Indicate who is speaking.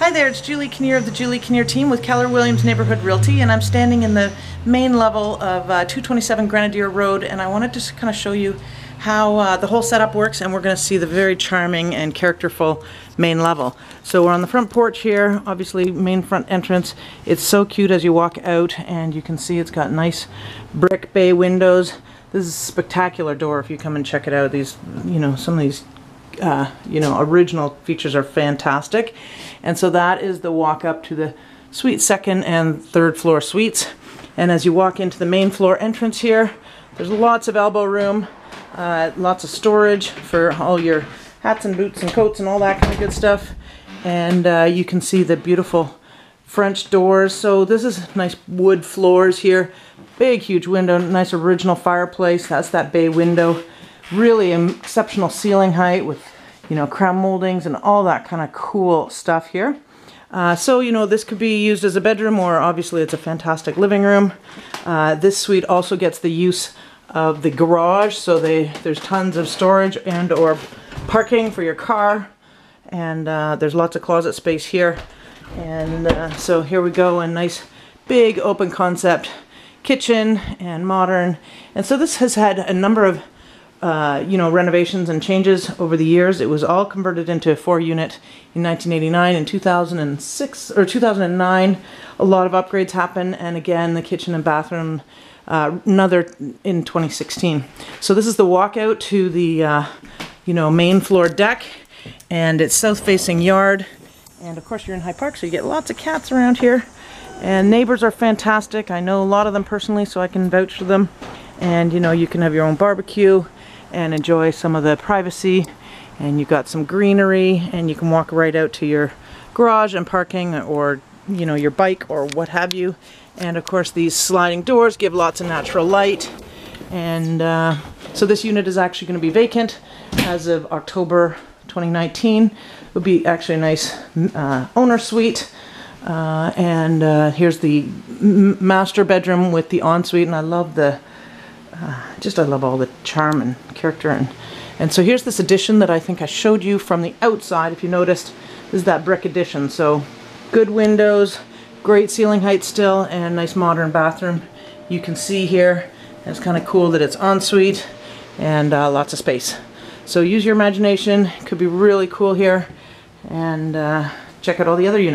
Speaker 1: Hi there, it's Julie Kinnear of the Julie Kinnear team with Keller Williams Neighborhood Realty, and I'm standing in the main level of uh, 227 Grenadier Road, and I wanted to kind of show you how uh, the whole setup works, and we're going to see the very charming and characterful main level. So we're on the front porch here, obviously main front entrance. It's so cute as you walk out, and you can see it's got nice brick bay windows. This is a spectacular door if you come and check it out. These, you know, some of these uh, you know, original features are fantastic. And so that is the walk up to the suite second and third floor suites. And as you walk into the main floor entrance here, there's lots of elbow room, uh, lots of storage for all your hats and boots and coats and all that kind of good stuff. And uh, you can see the beautiful French doors. So this is nice wood floors here. Big, huge window, nice original fireplace. That's that bay window really exceptional ceiling height with, you know, crown moldings and all that kind of cool stuff here. Uh, so, you know, this could be used as a bedroom or obviously it's a fantastic living room. Uh, this suite also gets the use of the garage, so they there's tons of storage and or parking for your car. And uh, there's lots of closet space here. And uh, so here we go, a nice big open concept kitchen and modern. And so this has had a number of uh, you know, renovations and changes over the years. It was all converted into a four unit in 1989 and 2006 or 2009. A lot of upgrades happened, and again, the kitchen and bathroom, uh, another in 2016. So this is the walkout to the, uh, you know, main floor deck, and it's south facing yard. And of course, you're in High Park, so you get lots of cats around here. And neighbors are fantastic. I know a lot of them personally, so I can vouch for them. And you know, you can have your own barbecue and enjoy some of the privacy. And you've got some greenery and you can walk right out to your garage and parking or you know your bike or what have you. And of course these sliding doors give lots of natural light. And uh, so this unit is actually going to be vacant as of October 2019 it would be actually a nice uh, owner suite. Uh, and uh, here's the master bedroom with the ensuite and I love the uh, just I love all the charm and character and and so here's this addition that I think I showed you from the outside if you noticed. This is that brick addition so good windows great ceiling height still and nice modern bathroom. You can see here it's kind of cool that it's ensuite and uh, lots of space. So use your imagination could be really cool here and uh, check out all the other units